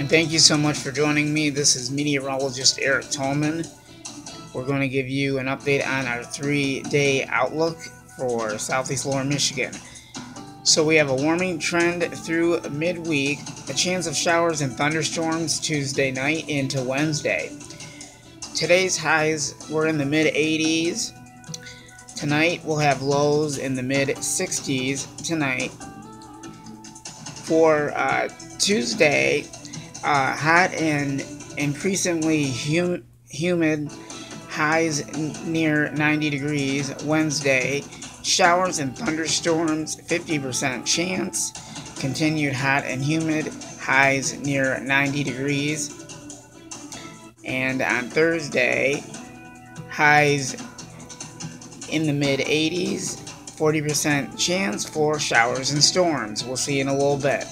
And thank you so much for joining me. This is meteorologist Eric Tallman. We're going to give you an update on our three day outlook for southeast lower Michigan. So we have a warming trend through midweek, a chance of showers and thunderstorms Tuesday night into Wednesday. Today's highs were in the mid 80s. Tonight we'll have lows in the mid 60s tonight. For uh, Tuesday, uh, hot and increasingly hum- humid, highs near 90 degrees. Wednesday, showers and thunderstorms, 50% chance. Continued hot and humid, highs near 90 degrees. And on Thursday, highs in the mid 80s, 40% chance for showers and storms. We'll see in a little bit.